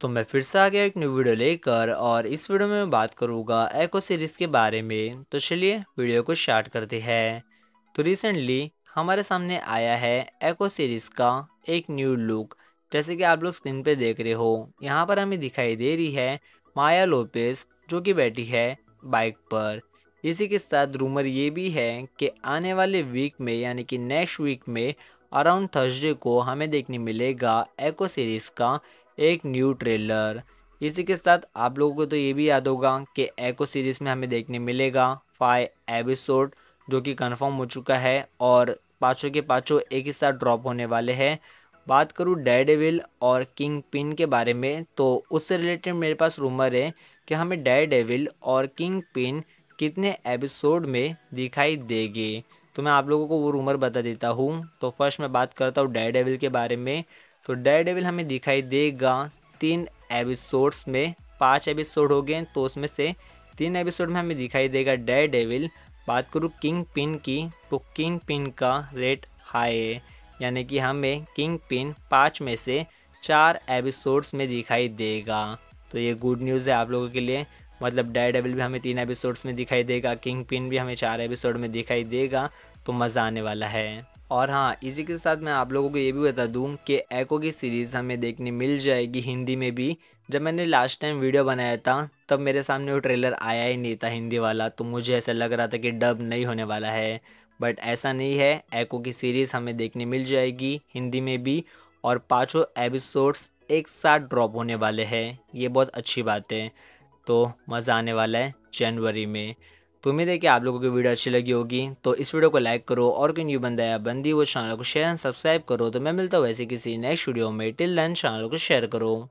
तो मैं फिर से आ गया एक न्यू वीडियो लेकर और इस वीडियो में मैं बात करूँगा एको सीरीज़ के बारे में। तो चलिए वीडियो को स्टार्ट करते हैं। तो रिसेंटली हमारे सामने आया है एको सीरीज़ का एक न्यू लुक जैसे कि आप लोग स्क्रीन पे देख रहे हो। यहाँ पर हमें दिखाई दे रही है माया लोपेस, जो कि बैठी है बाइक पर। इसी के साथ रूमर ये भी है कि आने वाले वीक में, यानी कि नेक्स्ट वीक में अराउंड थर्सडे को हमें देखने मिलेगा एको सीरीज़ का एक न्यू ट्रेलर इसी के साथ आप लोगों को तो ये भी याद होगा कि एको सीरीज़ में हमें देखने मिलेगा फाइव एपिसोड जो कि कंफर्म हो चुका है और पाँचों के पाँचों एक ही साथ ड्रॉप होने वाले हैं। बात करूँ डेविल और किंग पिन के बारे में तो उससे रिलेटेड मेरे पास रूमर है कि हमें डेविल और किंग पिन कितने एपिसोड में दिखाई देगी। तो मैं आप लोगों को वो रूमर बता देता हूँ। तो फ़र्स्ट मैं बात करता हूँ डेविल के बारे में। तो डेविल हमें दिखाई देगा तीन एपिसोड्स में, पाँच एपिसोड हो गए तो उसमें से तीन एपिसोड में हमें दिखाई देगा डेविल बात करूँ किंग पिन की तो किंग पिन का रेट हाई है, यानी कि हमें किंग पिन पाँच में से चार एपिसोड्स में दिखाई देगा। तो ये गुड न्यूज़ है आप लोगों के लिए। मतलब डेविल भी हमें तीन एपिसोड्स में दिखाई देगा किंग पिन भी हमें चार एपिसोड में दिखाई देगा तो मज़ा आने वाला है। और हाँ इसी के साथ मैं आप लोगों को ये भी बता दूँ कि एको की सीरीज़ हमें देखने मिल जाएगी हिंदी में भी। जब मैंने लास्ट टाइम वीडियो बनाया था, तब मेरे सामने वो ट्रेलर आया ही नहीं था हिंदी वाला तो मुझे ऐसा लग रहा था कि डब नहीं होने वाला है। बट ऐसा नहीं है एको की सीरीज़ हमें देखने मिल जाएगी हिंदी में भी, और पाँचों एपिसोड्स एक साथ ड्रॉप होने वाले हैं। ये बहुत अच्छी बात है। तो मज़ा आने वाला है जनवरी में। तो उम्मीद है कि आप लोगों की वीडियो अच्छी लगी होगी। तो इस वीडियो को लाइक करो और कोई न्यू बंदा या बंदी वो चैनल को शेयर एंड सब्सक्राइब करो। तो मैं मिलता हूँ वैसे किसी नेक्स्ट वीडियो में। टिल देन चैनल को शेयर करो।